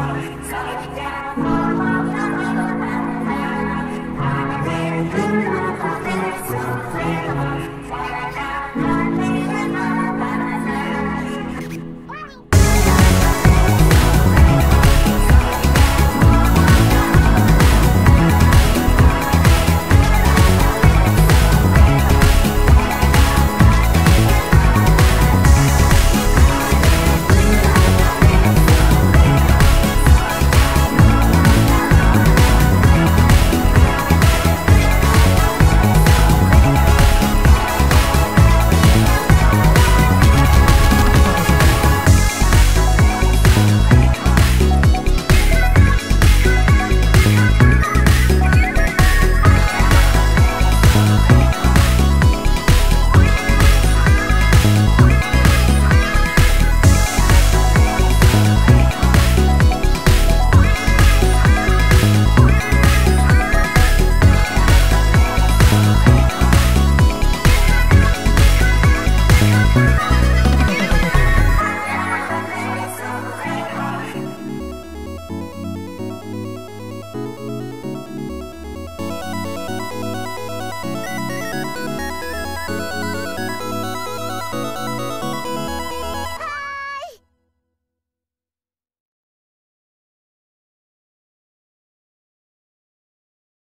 bottom.